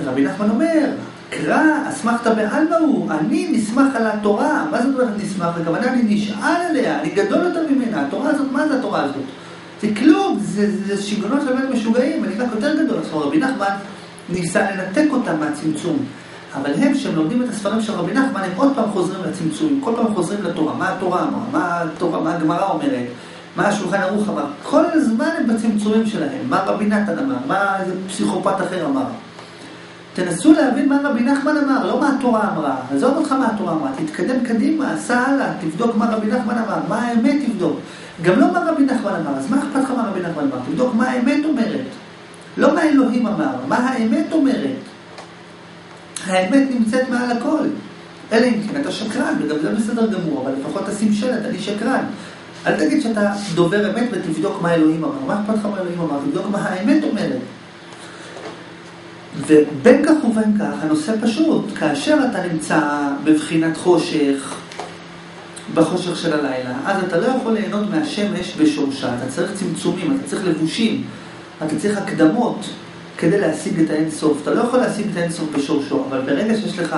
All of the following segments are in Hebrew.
רבי נחמן אומר, קרא, אסמכת בעלמא הוא, אני נסמך על התורה. מה זאת אומרת נסמך? הכוונה אני נשאל עליה, אני גדול יותר ממנה. התורה הזאת, מה זה התורה הזאת? זה כלום, זה, זה שיגעונות של בית משוגעים, אני רק יותר גדול. עכשיו רבי נחמן ניסה לנתק אותם מהצמצום. אבל הם, כשהם לומדים את הספרים של רבי נחמן, הם עוד פעם חוזרים לצמצום, כל פעם חוזרים לתורה. מה התורה אמרה? מה התורה, מה הגמרא אומרת? מה השולחן ערוך אמר? כל הזמן הם בצמצומים שלהם. מה רבי נתן אמר? מה איזה פסיכופת אחר אמר? תנסו להבין מה רבי נחמן אמר, לא מה התורה אמרה. עזוב אותך מה התורה אמרה, תתקדם קדימה, סע הלאה, תבדוק מה רבי נחמן אמר, מה האמת תבדוק. גם לא מה רבי נחמן אמר, אז מה אכפת לך מה רבי נחמן אמר? תבדוק מה האמת אומרת. לא מה אלוהים אמר, מה האמת אומרת. האמת נמצאת מעל הכל. אלא אם כן אתה שקרן, וגם זה בסדר גמור, אבל לפחות תשים שלט, אני שקרן. אל תגיד שאתה דובר אמת ותבדוק מה אלוהים אמר. מה אכפת לך מה אלוהים אמר? תבדוק מה האמת אומרת. ובין כך ובין כך, הנושא פשוט. כאשר אתה נמצא בבחינת חושך, בחושך של הלילה, אז אתה לא יכול ליהנות מהשמש בשורשה. אתה צריך צמצומים, אתה צריך לבושים, אתה צריך הקדמות כדי להשיג את האינסוף. אתה לא יכול להשיג את האינסוף בשורשו, אבל ברגע שיש לך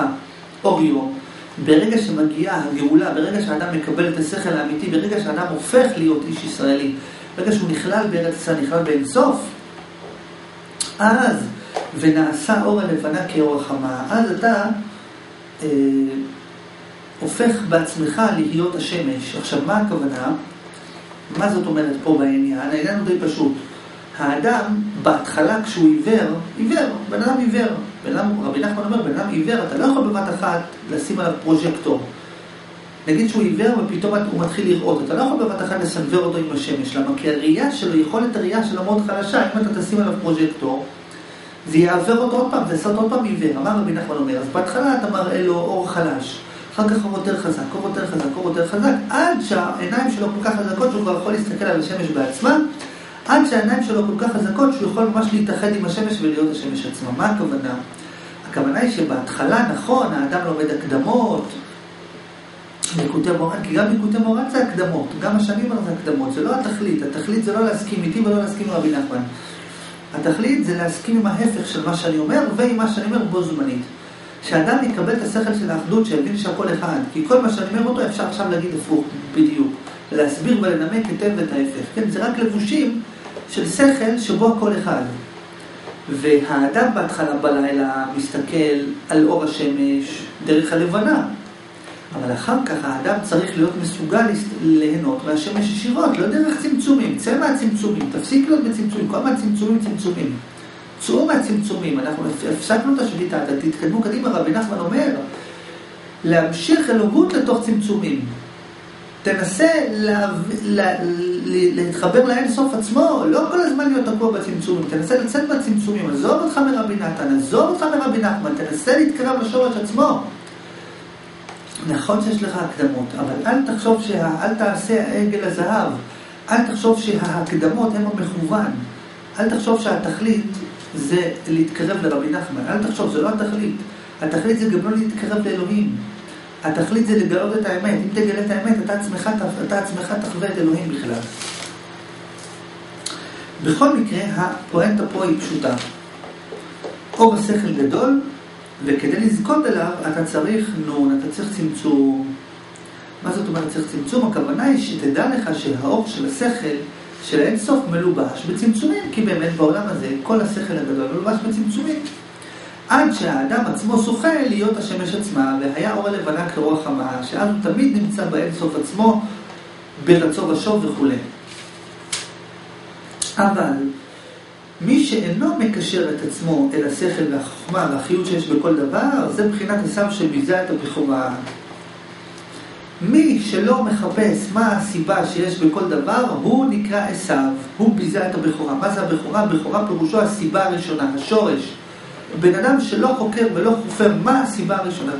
אור יום, ברגע שמגיעה הגאולה, ברגע שאדם מקבל את השכל האמיתי, ברגע שאדם הופך להיות איש ישראלי, ברגע שהוא נכלל בארץ ישראל, נכלל באינסוף, אז, ונעשה אור הלבנה כאור החמה, אז אתה אה, הופך בעצמך להיות השמש. עכשיו, מה הכוונה? מה זאת אומרת פה בעניין? העניין הוא די פשוט. האדם, בהתחלה כשהוא עיוור, עיוור, בן אדם עיוור. בן רבי נחמן אומר, בן אדם עיוור, אתה לא יכול בבת אחת לשים עליו פרוז'קטור. נגיד שהוא עיוור ופתאום הוא מתחיל לראות, אתה לא יכול בבת אחת לסנוור אותו עם השמש, למה? כי הראייה שלו, יכולת הראייה שלו מאוד חלשה, אם אתה תשים עליו פרוז'קטור, זה יעוור אותו עוד פעם, זה יעשה אותו עוד פעם עיוור. מה רבי נחמן אומר? אז בהתחלה אתה מראה לו אור חלש, אחר כך אור יותר חזק, אור יותר חזק, אור יותר חזק, עד שהעיניים שלו כל כך חזקות שהוא כבר יכול להסתכל על השמש בעצמה, עד שהעיניים שלו כל כך חזקות שהוא יכול ממש להתאחד עם השמש ולהיות השמש עצמה. מה הכוונה? הכוונה היא שבהתחלה, נכון, האדם לומד הקדמות, ליקוטי מורן, כי גם ליקוטי מורן זה הקדמות, גם אומר זה הקדמות, זה לא התכלית, התכלית זה לא להסכים איתי ולא להסכים עם רבי נחמן. התכלית זה להסכים עם ההפך של מה שאני אומר ועם מה שאני אומר בו זמנית. שאדם יקבל את השכל של האחדות, שיבין שהכל אחד, כי כל מה שאני אומר אותו אפשר עכשיו להגיד הפוך, בדיוק. להסביר ולנמק היטב את ההפך. כן, זה רק לבושים של שכל שבו הכל אחד. והאדם בהתחלה בלילה מסתכל על אור השמש דרך הלבנה. אבל אחר כך האדם צריך להיות מסוגל ליהנות מהשמש ישירות, לא דרך צמצומים. צא מהצמצומים, תפסיק להיות בצמצומים, כל מהצמצומים צמצומים. צאו מהצמצומים, אנחנו הפסקנו את השביתה, תתקדמו קדימה, רבי נחמן אומר, להמשיך אלוהות לתוך צמצומים. תנסה לה, לה, להתחבר לאינסוף עצמו, לא כל הזמן להיות תקוע בצמצומים, תנסה לצאת מהצמצומים, עזוב אותך מרבי נתן, עזוב אותך מרבי נחמן, תנסה להתקרב לשורש עצמו. נכון שיש לך הקדמות, אבל אל תחשוב, שה, אל תעשה עגל הזהב, אל תחשוב שההקדמות הן המכוון, אל תחשוב שהתכלית זה להתקרב לרבי נחמן, אל תחשוב, זה לא התכלית, התכלית זה גם לא להתקרב לאלוהים. התכלית זה לגלות את האמת. אם תגלה את האמת, אתה עצמך, אתה עצמך תחווה את אלוהים בכלל. בכל מקרה, הפואנטה פה היא פשוטה. אור השכל גדול, וכדי לזכות אליו, אתה צריך נון, אתה צריך צמצום. מה זאת אומרת צריך צמצום? הכוונה היא שתדע לך שהאור של השכל, של האינסוף מלובש בצמצומים, כי באמת בעולם הזה כל השכל הגדול מלובש בצמצומים. עד שהאדם עצמו שוחה להיות השמש עצמה, והיה אור הלבנה כרוח חמה, שאז הוא תמיד נמצא באינסוף עצמו, ברצו ושוב וכולי. אבל מי שאינו מקשר את עצמו אל השכל והחוכמה והחיות שיש בכל דבר, זה מבחינת עשיו שביזה את הבכורה. מי שלא מחפש מה הסיבה שיש בכל דבר, הוא נקרא עשיו, הוא ביזה את הבכורה. מה זה הבכורה? הבכורה פירושו הסיבה הראשונה, השורש. בן אדם שלא חוקר ולא חופר מה הסיבה הראשונה,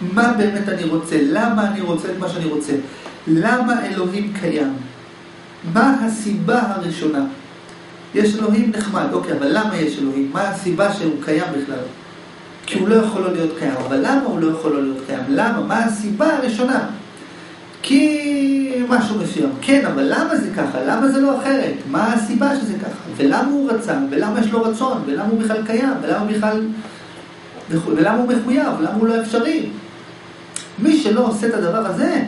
מה באמת אני רוצה, למה אני רוצה את מה שאני רוצה, למה אלוהים קיים, מה הסיבה הראשונה. יש אלוהים נחמד, אוקיי, אבל למה יש אלוהים? מה הסיבה שהוא קיים בכלל? כי הוא לא יכול לא להיות קיים, אבל למה הוא לא יכול לא להיות קיים? למה? מה הסיבה הראשונה? כי משהו מסוים. כן, אבל למה זה ככה? למה זה לא אחרת? מה הסיבה שזה ככה? ולמה הוא רצה? ולמה יש לו רצון? ולמה הוא בכלל קיים? ולמה בכלל ולמה הוא מחויב? למה הוא לא אפשרי? מי שלא עושה את הדבר הזה,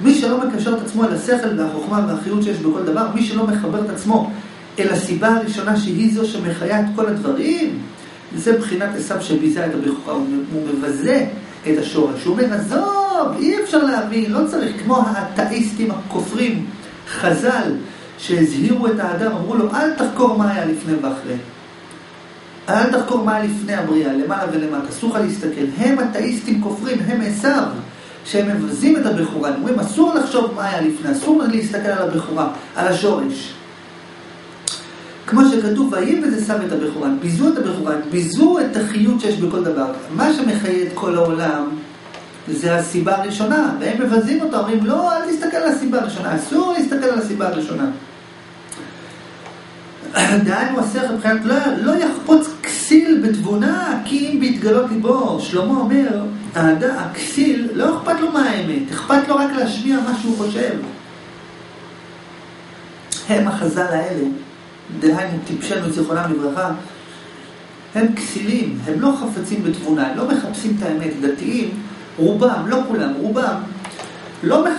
מי שלא מקשר את עצמו אל השכל והחוכמה והחיות שיש בכל דבר, מי שלא מחבר את עצמו אל הסיבה הראשונה שהיא זו שמחיה את כל הדברים, זה בחינת עשיו שביזה את הבכורה, הוא מבזה את השורש. הוא אומר, עזוב, אי אפשר להבין, לא צריך, כמו האתאיסטים הכופרים, חז"ל, שהזהירו את האדם, אמרו לו, אל תחקור מה היה לפני ואחרי. אל תחקור מה היה לפני הבריאה, למעלה ולמטה, אסור לך להסתכל. הם אתאיסטים כופרים, הם עשיו, שהם מבזים את הבכורה. הם אומרים, אסור לחשוב מה היה לפני, אסור להסתכל על הבכורה, על השורש. כמו שכתוב, ויבז עשיו את הבכורה, ביזו את הבכורה, ביזו את החיות שיש בכל דבר. מה שמחיה את כל העולם, זה הסיבה הראשונה, והם מבזים אותו, אומרים, לא, אל תסתכל על הסיבה הראשונה, אסור להסתכל על הסיבה הראשונה. דהיינו השכל מבחינת לא, לא יחפוץ כסיל בתבונה כי אם בהתגלות ליבו. שלמה אומר, הכסיל לא אכפת לו מה האמת, אכפת לו רק להשמיע מה שהוא חושב. הם החז"ל האלה, דהיינו טיפשנו זיכרונם לברכה, הם כסילים, הם לא חפצים בתבונה, הם לא מחפשים את האמת. דתיים, רובם, לא כולם, רובם, לא מח...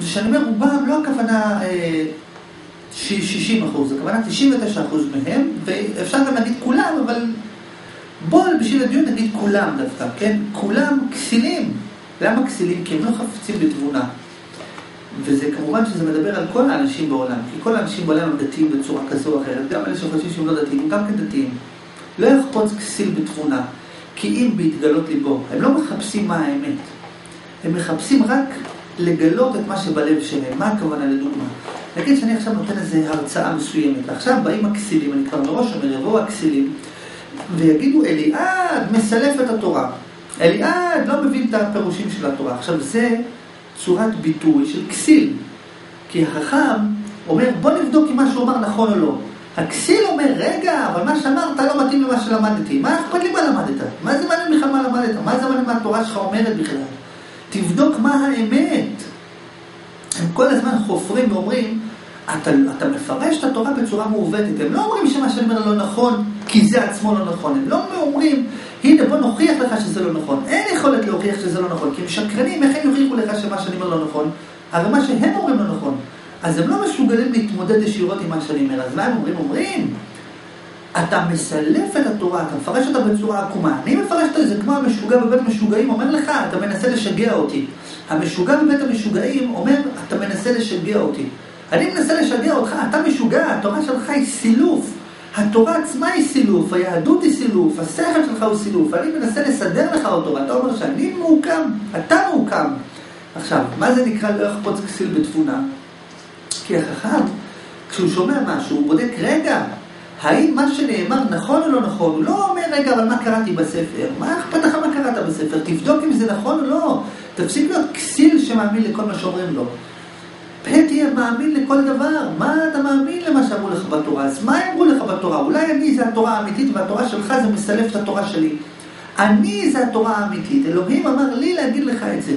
כשאני אומר רובם, לא הכוונה... אה, 60 אחוז, הכוונה 99 אחוז מהם, ואפשר גם להגיד כולם, אבל בואו בשביל הדיון נגיד כולם דווקא, כן? כולם כסילים. למה כסילים? כי הם לא חפצים בתבונה. וזה כמובן שזה מדבר על כל האנשים בעולם, כי כל האנשים בעולם הם דתיים בצורה כזו או אחרת, גם אלה שחושבים שהם לא דתיים, גם כן דתיים. לא יחפוץ כסיל בתבונה, כי אם בהתגלות ליבו, הם לא מחפשים מה האמת, הם מחפשים רק לגלות את מה שבלב שלהם. מה הכוונה לדוגמה? נגיד שאני עכשיו נותן איזו הרצאה מסוימת, ועכשיו באים הכסילים, אני כבר מראש אומר, יבואו הכסילים, ויגידו אליעד מסלף את התורה. אליעד לא מבין את הפירושים של התורה. עכשיו זה צורת ביטוי של כסיל. כי החכם אומר, בוא נבדוק אם מה שהוא אמר נכון או לא. הכסיל אומר, רגע, אבל מה שאמרת לא מתאים למה שלמדתי. מה אכפת לי מה למדת? מה זה מעניין בכלל מה למדת? מה זה מעניין מה התורה שלך אומרת בכלל? תבדוק מה האמת. הם כל הזמן חופרים ואומרים, אתה, אתה מפרש את התורה בצורה מעוותת. הם לא אומרים שמה שאני אומר לא נכון, כי זה עצמו לא נכון. הם לא אומרים, הנה בוא נוכיח לך שזה לא נכון. אין יכולת להוכיח שזה לא נכון, כי הם שקרנים, איך הם יוכיחו לך שמה שאני אומר לא נכון? הרי מה שהם אומרים לא נכון. אז הם לא מסוגלים להתמודד ישירות עם מה שאני אומר. אז מה הם אומרים? אומרים, אתה מסלף את התורה, אתה מפרש אותה בצורה עקומה. אני מפרש את זה כמו המשוגע בבית משוגעים, אומר לך, אתה מנסה לשגע אותי. המשוגע בבית המשוגעים אומר, אתה מנסה לשגע אותי. אני מנסה לשגע אותך, אתה משוגע, התורה שלך היא סילוף. התורה עצמה היא סילוף, היהדות היא סילוף, השכל שלך הוא סילוף, אני מנסה לסדר לך אותו, ואתה אומר שאני מעוקם, אתה מעוקם. עכשיו, מה זה נקרא לא יחפוץ כסיל בתבונה? כי החכם, כשהוא שומע משהו, הוא בודק, רגע, האם מה שנאמר נכון או לא נכון? הוא לא אומר, רגע, אבל מה קראתי בספר? מה אכפת לך מה קראת בספר? תבדוק אם זה נכון או לא. תפסיק להיות כסיל שמאמין לכל מה שאומרים לו. תהיה מאמין לכל דבר. מה אתה מאמין למה שאמרו לך בתורה? אז מה אמרו לך בתורה? אולי אני זה התורה האמיתית והתורה שלך זה מסלף את התורה שלי. אני זה התורה האמיתית. אלוהים אמר לי להגיד לך את זה.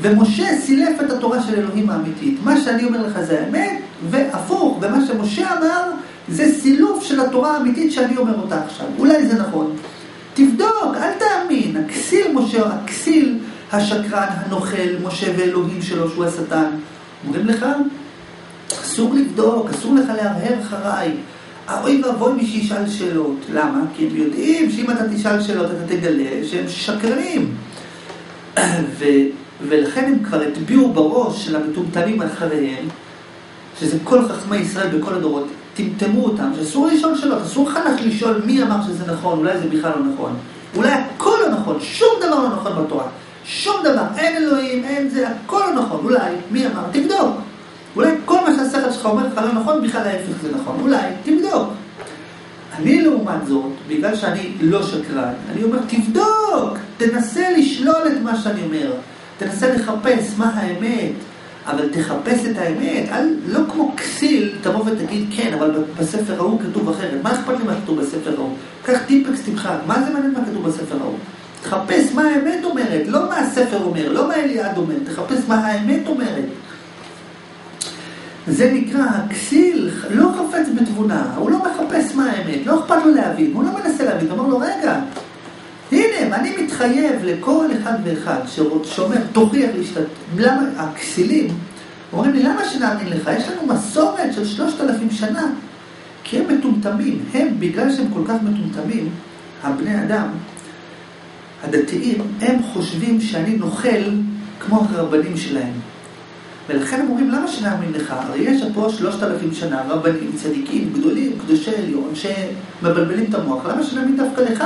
ומשה סילף את התורה של אלוהים האמיתית. מה שאני אומר לך זה האמת, והפוך, ומה שמשה אמר זה סילוף של התורה האמיתית שאני אומר אותה עכשיו. אולי זה נכון. תבדוק, אל תאמין. הכסיל משה, הכסיל השקרן, הנוכל, משה ואלוהים שלו, שהוא השטן. אומרים לך, אסור לבדוק, אסור לך להרהר אחריי. אוי ואבוי מי שישאל שאלות. למה? כי הם יודעים שאם אתה תשאל שאלות אתה תגלה שהם שקרנים. ו, ולכן הם כבר הטביעו בראש של המטומטמים אחריהם, שזה כל חכמי ישראל בכל הדורות, טמטמו אותם, שאסור לשאול שאלות, אסור לך לשאול מי אמר שזה נכון, אולי זה בכלל לא נכון. אולי הכל לא נכון, שום דבר לא נכון בתורה. שום דבר, אין אלוהים, אין זה, הכל לא נכון. אולי, מי אמר? תבדוק. אולי כל מה שהשכל שלך אומר לך לא נכון, בכלל ההפך זה נכון. אולי, תבדוק. אני לעומת זאת, בגלל שאני לא שקרן, אני אומר, תבדוק, תנסה לשלול את מה שאני אומר. תנסה לחפש מה האמת, אבל תחפש את האמת. אל, לא כמו כסיל, תבוא ותגיד, כן, אבל בספר ההוא כתוב אחרת. מה אכפת לי מה כתוב בספר ההוא? קח טיפקס תמחק, מה זה מעניין מה כתוב בספר ההוא? תחפש מה האמת אומרת, לא מה הספר אומר, לא מה אליעד אומר, תחפש מה האמת אומרת. זה נקרא, הכסיל לא חפץ בתבונה, הוא לא מחפש מה האמת, לא אכפת לו להבין, הוא לא מנסה להבין, הוא אומר לו, רגע, הנה, אני מתחייב לכל אחד ואחד שאומר, תוכיח לי שאתה... למה הכסילים אומרים לי, למה שנאמין לך? יש לנו מסורת של שלושת אלפים שנה. כי הם מטומטמים. הם, בגלל שהם כל כך מטומטמים, הבני אדם, הדתיים, הם חושבים שאני נוכל כמו הרבנים שלהם. ולכן הם אומרים, למה שנאמין לך? הרי יש פה שלושת אלפים שנה רבנים, צדיקים, גדולים, קדושי עליון, שמבלבלים את המוח, למה שנאמין דווקא לך?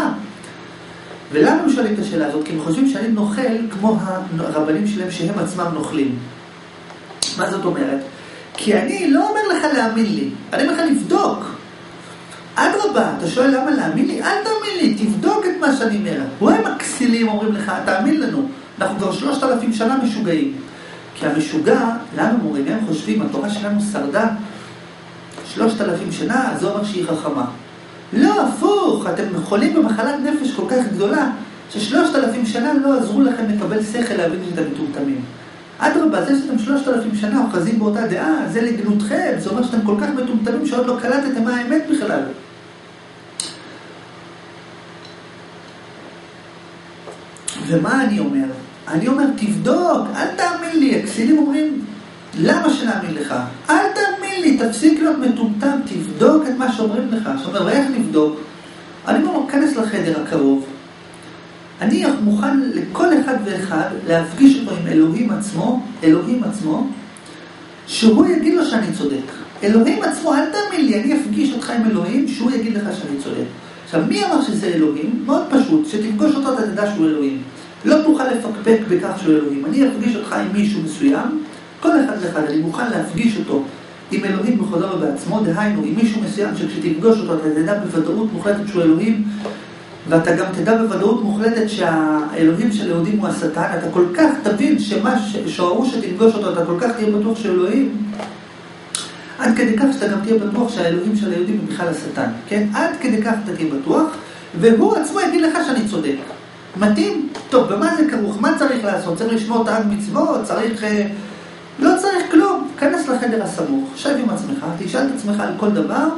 ולמה הם שואלים את השאלה הזאת? כי הם חושבים שאני נוכל כמו הרבנים שלהם שהם עצמם נוכלים. מה זאת אומרת? כי אני לא אומר לך להאמין לי, אני אומר לך לבדוק. אדרבה, אתה שואל למה להאמין לי? אל תאמין לי, תבדוק מה שאני אומר. הוא הם הכסילים אומרים לך, תאמין לנו. אנחנו כבר שלושת אלפים שנה משוגעים. כי המשוגע, לנו מורים, הם חושבים, התורה שלנו שרדה שלושת אלפים שנה, זה אומר שהיא חכמה. לא, הפוך, אתם חולים במחלת נפש כל כך גדולה, ששלושת אלפים שנה לא עזרו לכם לקבל שכל להבין שאתם מטומטמים. אדרבה, זה שאתם שלושת אלפים שנה אוחזים באותה דעה, זה לגנותכם, זה אומר שאתם כל כך מטומטמים שעוד לא קלטתם מה האמת בכלל. ומה אני אומר? אני אומר, תבדוק, אל תאמין לי. הכסילים אומרים, למה שנאמין לך? אל תאמין לי, תפסיק להיות מטומטם, תבדוק את מה שאומרים לך. זאת אומרת, ואיך נבדוק? אני אומר, כנס לחדר הקרוב. אני מוכן לכל אחד ואחד להפגיש אותו עם אלוהים עצמו, אלוהים עצמו, שהוא יגיד לו שאני צודק. אלוהים עצמו, אל תאמין לי, אני אפגיש אותך עם אלוהים, שהוא יגיד לך שאני צודק. עכשיו, מי אמר שזה אלוהים? מאוד פשוט, שתפגוש אותו, אתה תדע שהוא אלוהים. לא תוכל לפקפק בכך שהוא אלוהים. אני אפגיש אותך עם מישהו מסוים, כל אחד ואחד, אני מוכן להפגיש אותו עם אלוהים בכבודו ובעצמו, דהיינו, עם מישהו מסוים שכשתפגוש אותו אתה תדע בוודאות מוחלטת שהוא אלוהים, ואתה גם תדע בוודאות מוחלטת שהאלוהים של יהודים הוא השטן, אתה כל כך תבין שמה שההוא שתפגוש אותו, אתה כל כך תהיה בטוח שאלוהים, עד כדי כך שאתה גם תהיה בטוח שהאלוהים של היהודים הוא בכלל השטן, כן? עד כדי כך אתה תהיה בטוח, והוא עצמו יגיד לך שאני צודק. מתאים? טוב, במה זה כרוך? מה צריך לעשות? צריך לשמור תג מצוות? צריך... אה, לא צריך כלום. כנס לחדר הסמוך, שב עם עצמך, תשאל את עצמך על כל דבר,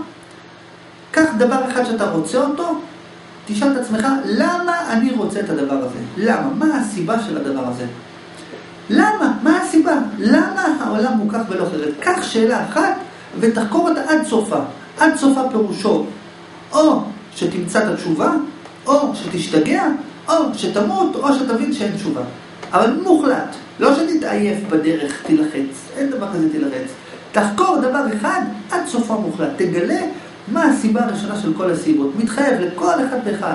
קח דבר אחד שאתה רוצה אותו, תשאל את עצמך, למה אני רוצה את הדבר הזה? למה? מה הסיבה של הדבר הזה? למה? מה הסיבה? למה העולם הוא כך ולא אחרת? קח שאלה אחת ותחקור אותה עד סופה. עד סופה פירושו או שתמצא את התשובה, או שתשתגע, או שתמות, או שתבין שאין תשובה. אבל מוחלט. לא שתתעייף בדרך, תילחץ. אין דבר כזה תילחץ. תחקור דבר אחד עד סופו מוחלט. תגלה מה הסיבה הראשונה של כל הסיבות. מתחייב לכל אחד ואחד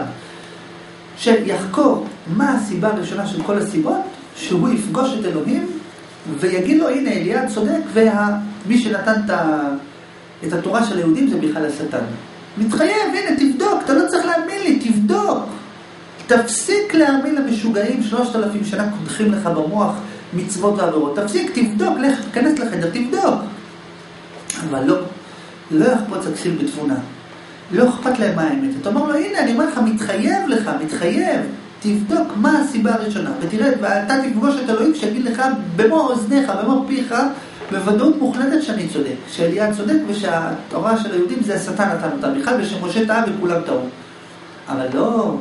שיחקור מה הסיבה הראשונה של כל הסיבות, שהוא יפגוש את אלוהים ויגיד לו, הנה, אליעד צודק, ומי שנתן את התורה של היהודים זה בכלל השטן. מתחייב, הנה, תבדוק, אתה לא צריך להאמין לי, תבדוק. תפסיק להאמין למשוגעים שלושת אלפים שנה קודחים לך במוח מצוות ועבירות. תפסיק, תבדוק, לך, תיכנס לחדר, תבדוק. אבל לא, לא יחפוץ הכסיל בתבונה. לא אכפת להם מה האמת. אתה אומר לו, הנה, אני אומר לך, מתחייב לך, מתחייב. תבדוק מה הסיבה הראשונה, ותראה, ואתה תפגוש את אלוהים שיגיד לך במו אוזניך, במו פיך, בוודאות מוחלטת שאני צודק, שאליעד צודק ושהתורה של היהודים זה השטן נתן אותה בכלל, ושמשה טעה וכולם טעו. אבל לא,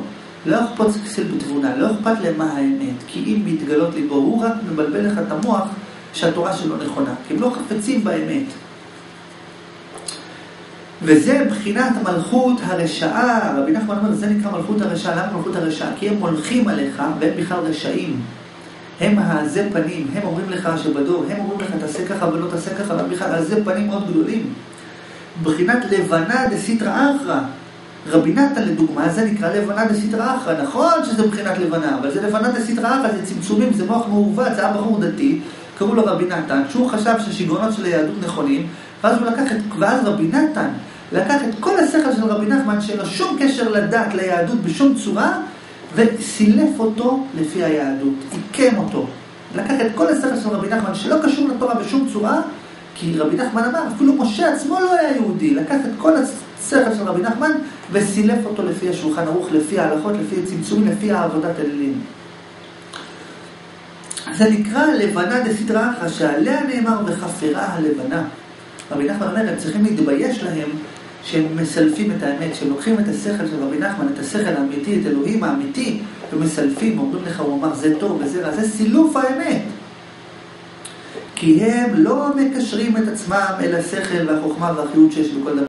לא יחפוץ כסיל בתבונה, לא אכפת להם מה האמת, כי אם מתגלות ליבו, הוא רק מבלבל לך את המוח שהתורה שלו נכונה, כי הם לא חפצים באמת. וזה בחינת מלכות הרשעה, רבי נחמן אומר, זה נקרא מלכות הרשעה, למה מלכות הרשעה? כי הם מולכים עליך והם בכלל רשעים. הם העזי פנים, הם אומרים לך שבדור, הם אומרים לך תעשה ככה ולא תעשה ככה, והם בכלל עזי פנים מאוד גדולים. בחינת לבנה דסיטרא אחרא, רבי נתן לדוגמה, זה נקרא לבנה דסיטרא אחרא. נכון שזה מבחינת לבנה, אבל זה לבנה דסיטרא אחרא, זה צמצומים, זה מוח מעוות, זה היה בחור דתי, קראו לו רבי נתן, שהוא חשב שהשיגעונות של היהדות נכונים, ואז הוא לקח את, ואז רבי נתן לקח את כל השכל של רבי נחמן, שאין לו שום קשר לדת, ליהדות בשום צורה, וסילף אותו לפי היהדות, עיקם אותו. לקח את כל השכל של רבי נחמן, שלא קשור לתורה בשום צורה, כי רבי נחמן אמר, אפילו משה עצמו לא היה יהודי, לקח את כל השכל של רבי נחמן וסילף אותו לפי השולחן ערוך, לפי ההלכות, לפי הצמצומים, לפי העבודת אלילים. זה נקרא לבנה דסדרה אחרא, שעליה נאמר וחפרה הלבנה. רבי נחמן אומר, הם צריכים להתבייש להם שהם מסלפים את האמת, שהם לוקחים את השכל של רבי נחמן, את השכל האמיתי, את אלוהים האמיתי, ומסלפים, אומרים לך, הוא אמר זה טוב וזה רע, זה סילוף האמת. כי הם לא מקשרים את עצמם אל השכל והחוכמה והחיות שיש בכל דבר.